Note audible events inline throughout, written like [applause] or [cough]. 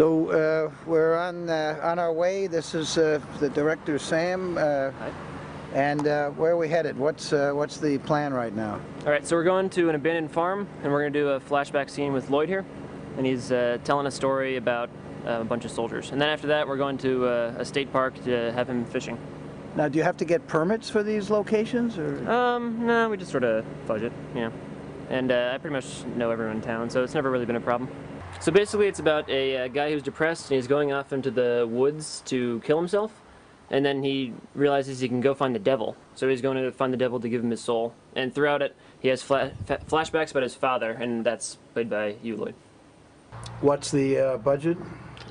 So uh, we're on uh, on our way. This is uh, the director Sam. Uh, and uh, where are we headed? What's uh, what's the plan right now? All right, so we're going to an abandoned farm, and we're going to do a flashback scene with Lloyd here, and he's uh, telling a story about uh, a bunch of soldiers. And then after that, we're going to uh, a state park to have him fishing. Now, do you have to get permits for these locations, or Um, no, we just sort of fudge it, you know. And uh, I pretty much know everyone in town, so it's never really been a problem. So basically, it's about a uh, guy who's depressed and he's going off into the woods to kill himself. And then he realizes he can go find the devil. So he's going to find the devil to give him his soul. And throughout it, he has fla- flashbacks about his father, and that's played by you, Lloyd. what's the uh, budget?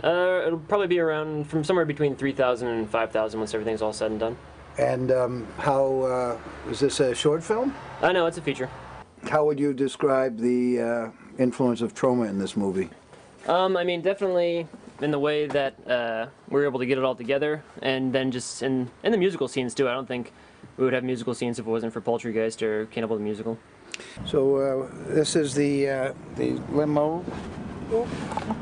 Uh, it'll probably be around from somewhere between 3,000 and 5,000 once everything's all said and done. And um, how uh, is this a short film? I know, it's a feature. How would you describe the uh, influence of Troma in this movie? Um, I mean, definitely in the way that uh, we were able to get it all together, and then just in in the musical scenes too. I don't think we would have musical scenes if it wasn't for Poultrygeist or Cannibal the Musical. So uh, this is the uh, the limo,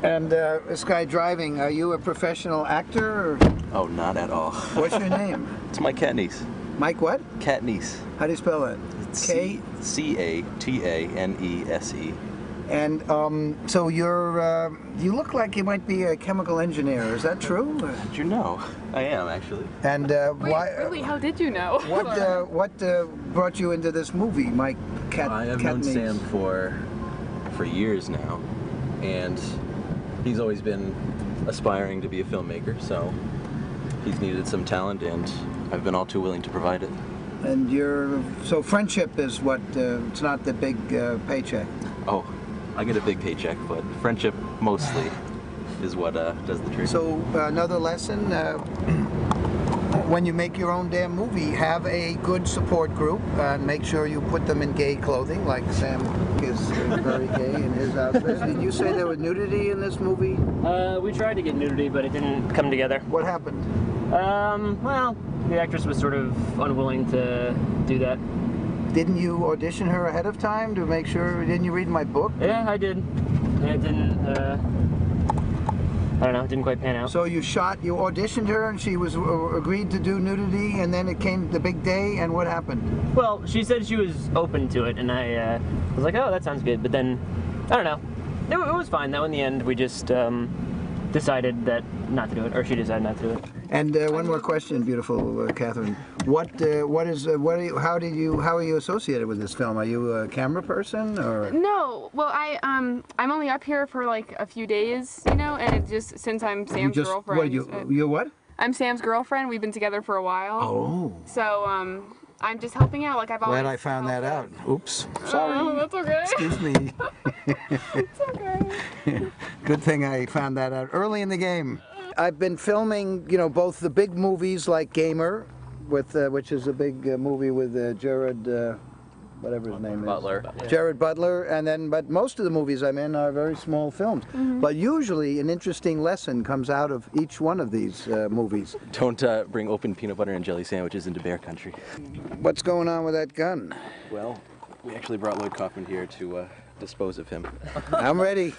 and uh, this guy driving. Are you a professional actor? Or Oh, not at all. what's your name? [laughs] It's Mike Catanese. Mike what? Cat. How do you spell that? K. C A T A N E S E. And um, so you're uh, you look like you might be a chemical engineer. Is that true? Did you know? I am actually. And uh, Wait, why? really? How did you know? [laughs] What uh, what uh, brought you into this movie, Mike? Cat, I have Cat known Niece? Sam for for years now, and he's always been aspiring to be a filmmaker. So he's needed some talent, and I've been all too willing to provide it. And you're so friendship is what? Uh, it's not the big uh, paycheck. Oh, I get a big paycheck, but friendship mostly is what uh, does the trick. So uh, another lesson. Uh, when you make your own damn movie, have a good support group and make sure you put them in gay clothing, like Sam is very gay in his outfit. Did you say there was nudity in this movie? Uh, we tried to get nudity, but it didn't come together. What happened? Um, well, the actress was sort of unwilling to do that. Didn't you audition her ahead of time to make sure? Didn't you read my book? Yeah, I did, it didn't. Uh, I don't know, it didn't quite pan out. So you shot, you auditioned her, and she was uh, agreed to do nudity, and then it came the big day, and what happened? Well, she said she was open to it, and I uh, was like, oh, that sounds good. But then, I don't know. It, it was fine, though. In the end, we just um, decided that not to do it, or she decided not to do it. And uh, one more question, beautiful uh, Catherine. What, uh, what is, uh, what? Are you, how did you, how are you associated with this film? Are you a camera person, or? No, well, I um, I'm only up here for like a few days, you know, and it just since I'm you Sam's just, girlfriend. what, you, uh, you what? I'm Sam's girlfriend. We've been together for a while. Oh, So um, I'm just helping out. Like I've always. glad I found that out. helped Oops, Oh, sorry. that's okay. Excuse me. [laughs] it's okay. [laughs] Good thing I found that out early in the game. I've been filming, you know, both the big movies like Gamer, with uh, which is a big uh, movie with uh, Jared, uh, whatever his name Butler. is, Jared Butler, and then but most of the movies I'm in are very small films. But usually an interesting lesson comes out of each one of these uh, movies. Don't uh, bring open peanut butter and jelly sandwiches into bear country. What's going on with that gun? Well, we actually brought Lloyd Kaufman here to uh, dispose of him. [laughs] I'm ready.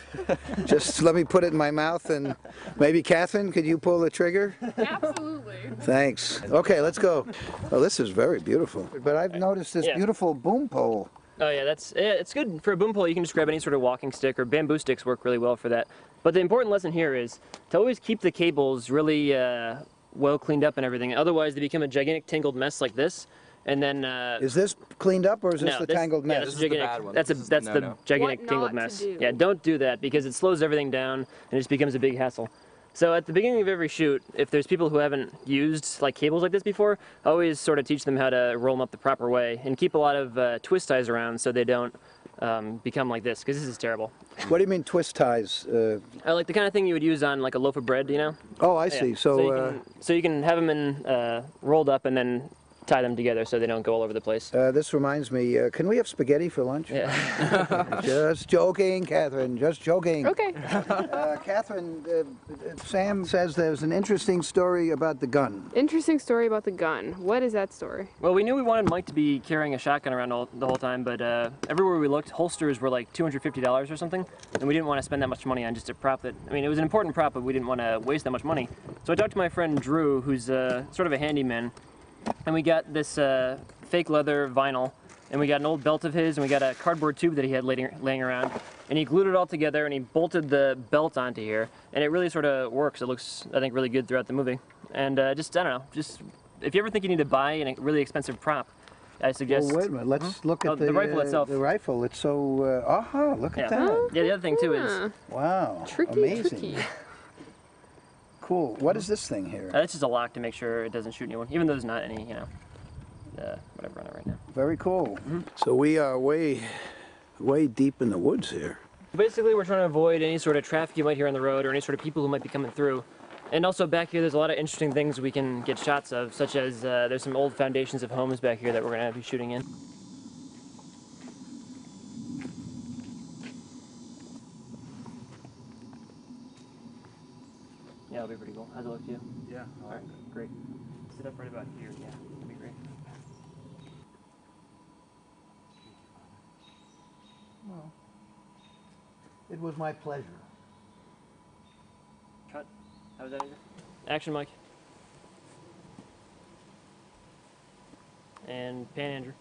Just let me put it in my mouth and maybe Catherine, could you pull the trigger? Absolutely. Thanks. Okay, let's go. Oh, this is very beautiful. But I've noticed this Yeah. beautiful boom pole. Oh yeah, that's yeah, it's good for a boom pole. You can just grab any sort of walking stick, or bamboo sticks work really well for that. But the important lesson here is to always keep the cables really uh, well cleaned up and everything. Otherwise, they become a gigantic tangled mess like this. And then uh, Is this cleaned up or is this no, the this- tangled yeah, mess? that's This a is the gigantic, bad one. That's a This is- that's no, the no. gigantic What tangled not to mess. do. Yeah, don't do that because it slows everything down and it just becomes a big hassle. So at the beginning of every shoot, if there's people who haven't used like cables like this before, I always sort of teach them how to roll them up the proper way and keep a lot of uh, twist ties around so they don't um, become like this because this is terrible. What do you mean twist ties? Uh, Uh, like the kind of thing you would use on like a loaf of bread, you know? oh, I Yeah. see. So, you uh, can, so you can have them in uh, rolled up and then tie them together so they don't go all over the place. Uh, this reminds me, uh, can we have spaghetti for lunch? Yeah. [laughs] Just joking, Catherine, just joking. Okay. Uh, Catherine, uh, Sam says there's an interesting story about the gun. Interesting story about the gun. What is that story? Well, we knew we wanted Mike to be carrying a shotgun around all, the whole time, but uh, everywhere we looked, holsters were like $250 or something, and we didn't want to spend that much money on just a prop that, I mean, it was an important prop, but we didn't want to waste that much money. So I talked to my friend Drew, who's uh, sort of a handyman, and we got this uh, fake leather vinyl, and we got an old belt of his, and we got a cardboard tube that he had laying, laying around, and he glued it all together, and he bolted the belt onto here, and it really sort of works. It looks, I think, really good throughout the movie. And uh, just, I don't know, just if you ever think you need to buy a really expensive prop, I suggest. Well, wait a minute. Let's look at Oh, the, the rifle uh, itself. The rifle. It's so. Uh, aha! Look at Yeah. that. Yeah, the other thing too is Wow. Tricky, Amazing. tricky. [laughs] Cool. What is this thing here? uh, it's just a lock to make sure it doesn't shoot anyone, even though there's not any, you know, uh, whatever on it right now. Very cool. Mm-hmm. So we are way, way deep in the woods here. Basically, we're trying to avoid any sort of traffic you might hear on the road or any sort of people who might be coming through. And also back here, there's a lot of interesting things we can get shots of, such as uh, there's some old foundations of homes back here that we're gonna be shooting in. Yeah, it'll be pretty cool. How's it look to you? Yeah. All right, great. Sit up right about here. Yeah, that'd be great. It was my pleasure. Cut. How was that, Andrew? Action, Mike. And pan, Andrew.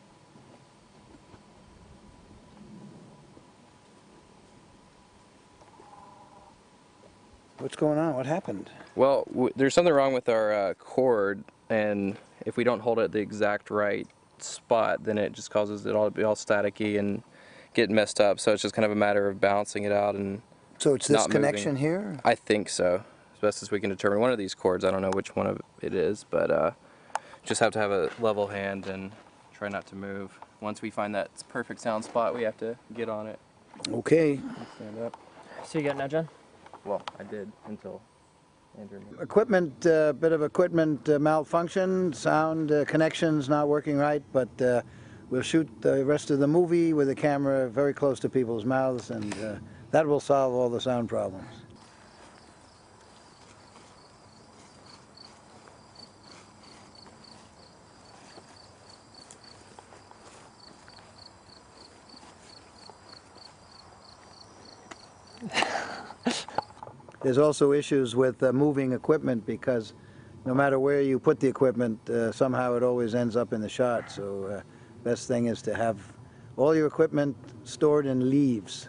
What's going on? What happened? Well, w- there's something wrong with our uh, cord, and if we don't hold it at the exact right spot, then it just causes it all to be all staticky and get messed up. So it's just kind of a matter of balancing it out, and So it's this Not moving. connection here? I think so, as best as we can determine. One of these cords, I don't know which one of it is, but uh, just have to have a level hand and try not to move. Once we find that perfect sound spot, we have to get on it Okay. stand up. So you got now, John? Well, I did until Andrew. Equipment, uh, bit of equipment uh, malfunction, sound uh, connections not working right, but uh, we'll shoot the rest of the movie with the camera very close to people's mouths, and uh, that will solve all the sound problems. There's also issues with uh, moving equipment because no matter where you put the equipment, uh, somehow it always ends up in the shot. So uh, best thing is to have all your equipment stored in leaves.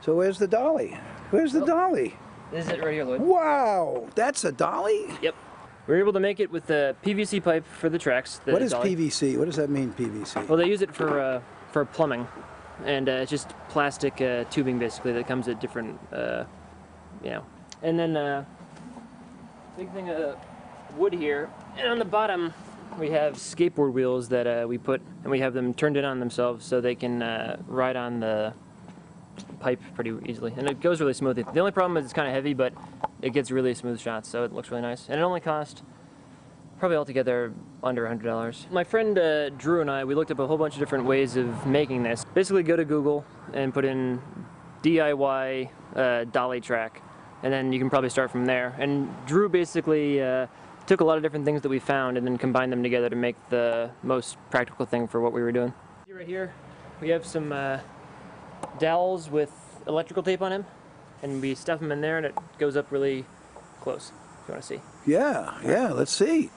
So where's the dolly? Where's the dolly? This is it right here, Lloyd. Wow, that's a dolly? Yep. We were able to make it with the PVC pipe for the tracks. The What is dolly. PVC? What does that mean, PVC? Well, they use it for uh, for plumbing, and uh, it's just plastic uh, tubing basically that comes at different, uh, you know. And then uh, big thing of wood here, and on the bottom we have skateboard wheels that uh, we put, and we have them turned in on themselves so they can uh, ride on the pipe pretty easily, and it goes really smoothly. The only problem is it's kind of heavy, but it gets really smooth shots, so it looks really nice. And it only cost probably altogether under $100. My friend uh, Drew and I, we looked up a whole bunch of different ways of making this. Basically go to Google and put in DIY uh, dolly track, and then you can probably start from there. And Drew basically uh, took a lot of different things that we found and then combined them together to make the most practical thing for what we were doing. Right here, we have some uh, dowels with electrical tape on them, and we stuff them in there and it goes up really close, if you want to see. Yeah, yeah, let's see.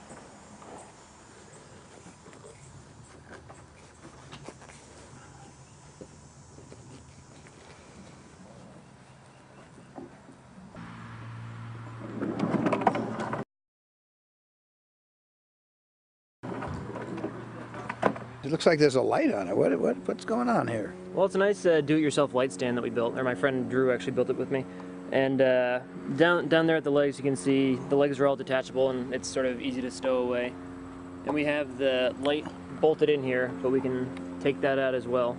It looks like there's a light on it. What, what, what's going on here? Well, it's a nice uh, do-it-yourself light stand that we built, or my friend Drew actually built it with me. And uh, down down there at the legs, you can see the legs are all detachable, and it's sort of easy to stow away. And we have the light bolted in here, but we can take that out as well.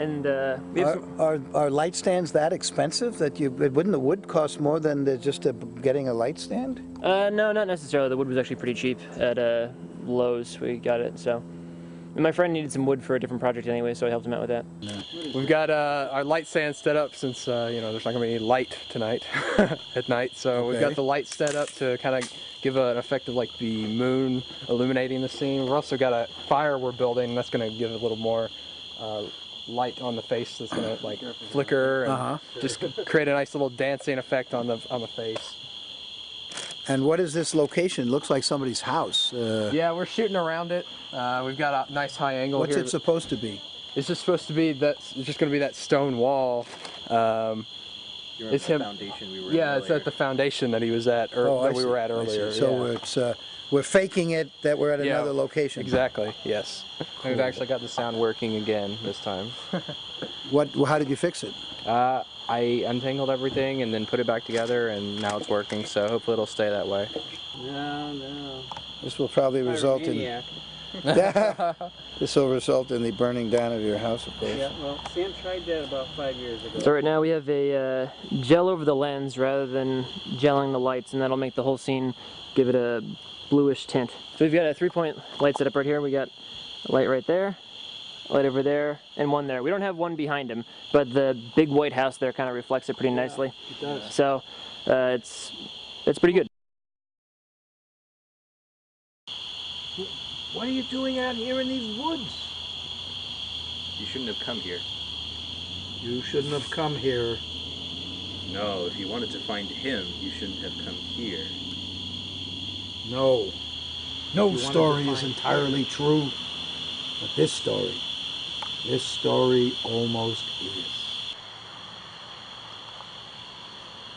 And uh, we Are, some, are, are light stands that expensive that you, wouldn't the wood cost more than the, just a, getting a light stand? uh, no, not necessarily. The wood was actually pretty cheap at uh, Lowe's. We got it. So, and my friend needed some wood for a different project anyway, so I helped him out with that. We've got uh, our light stand set up since uh, you know there's not gonna be any light tonight [laughs] at night, so we've got the light set up to kind of give an effect of like the moon illuminating the scene. We've also got a fire we're building that's gonna give a little more uh, light on the face that's gonna like flicker and Uh-huh. just create a nice little dancing effect on the on the face. And what is this location? Looks like somebody's house. Uh, Yeah, we're shooting around it. Uh, we've got a nice high angle what's here. it supposed to be? It's just supposed to be that. It's just going to be that stone wall. Um, You're It's him- foundation we were yeah, it's at the foundation that he was at, or Oh, I that we see, were at earlier. So yeah. it's uh, we're faking it that we're at Yeah, another location. Exactly. Yes. And [laughs] we've actually got the sound working again this time. [laughs] What? How did you fix it? Uh, I untangled everything and then put it back together, and now it's working. So hopefully it'll stay that way. No, no. This will probably result in Pyromaniac. [laughs] this will result in the burning down of your house, of course. Yeah, well, Sam tried that about five years ago. So right now we have a uh, gel over the lens rather than gelling the lights, and that'll make the whole scene give it a bluish tint. So we've got a three-point light setup right here. We got a light right there, a light over there, and one there. We don't have one behind him, but the big white house there kind of reflects it pretty nicely. It does. So uh, it's it's pretty good. What are you doing out here in these woods? You shouldn't have come here. You shouldn't have come here. No, if you wanted to find him, you shouldn't have come here. No. No story is find- entirely true, but this story, this story almost is.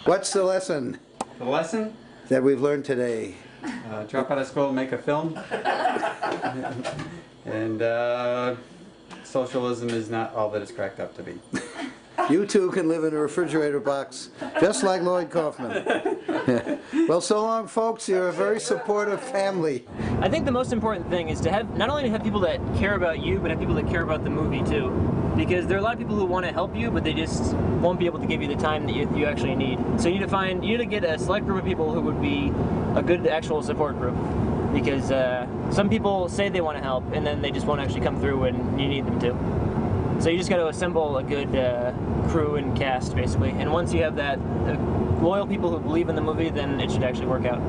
What's the lesson The lesson? that we've learned today? Uh, drop out of school, make a film. [laughs] and uh, socialism is not all that it's cracked up to be. You too can live in a refrigerator box, just like Lloyd Kaufman. [laughs] well, so long, folks. You're a very supportive family. I think the most important thing is to have not only to have people that care about you, but have people that care about the movie too. Because there are a lot of people who want to help you, but they just won't be able to give you the time that you, you actually need. So you need to find, you need to get a select group of people who would be a good actual support group. Because uh, some people say they want to help, and then they just won't actually come through when you need them to. So you just got to assemble a good uh, crew and cast, basically. And once you have that uh, loyal people who believe in the movie, then it should actually work out.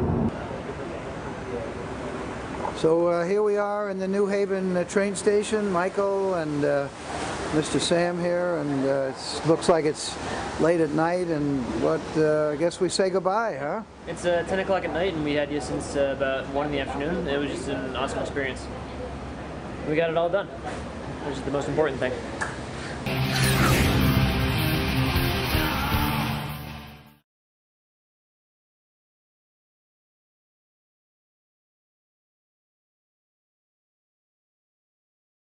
So uh, here we are in the New Haven uh, train station. Michael and uh, Mr. Sam here, and uh, it looks like it's late at night. And what? Uh, I guess we say goodbye, huh? It's uh, 10 o'clock at night, and we had you since uh, about 1 in the afternoon. It was just an awesome experience. We got it all done, which is the most important thing.